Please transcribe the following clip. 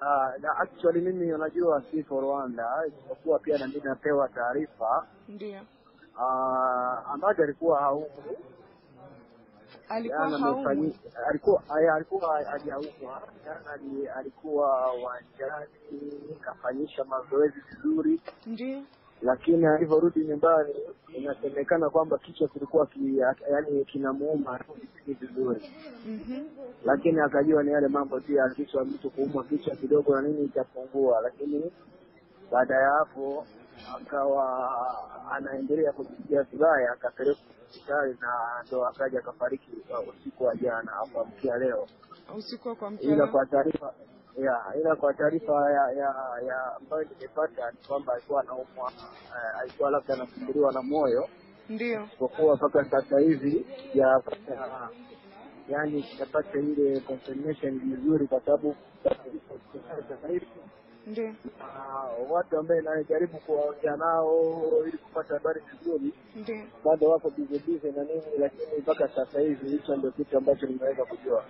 Uh, na actually mimi unajua si for Rwanda, isipokuwa pia na mimi napewa taarifa. Ndio. uh, ambaye alikuwa haumu Alikuwa Jana alikuwa aya- alikuwa hajaumwa. Jana, alikuwa uwanjani kafanyisha mazoezi vizuri, Ndio. Lakini alivyorudi nyumbani inasemekana kwamba kichwa kilikuwa ki, yaani kinamuuma si vizuri, mm -hmm. lakini akajua ni yale mambo tu ya kichwa, mtu kuumwa kichwa kidogo na nini itapungua, lakini baada ya hapo akawa anaendelea kujisikia vibaya, akapelekwa hospitali na ndo akaja akafariki usiku wa jana hapa mkia leo. Usiku wa Ila kwa taarifa ya ila kwa taarifa ya ya ya ambayo nimepata ni kwamba alikuwa anaumwa, eh, alikuwa labda anasumbuliwa na moyo, Ndio. kwa kuwa mpaka sasa hivi sijapata yani sijapata ile confirmation vizuri, kwa sababu sasa hivi Ndio. Watu ambaye najaribu kuwaongea nao ili kupata habari vizuri Ndio. bado wako bize bize na nini, lakini mpaka sasa hivi hicho ndio kitu ambacho nimeweza kujua.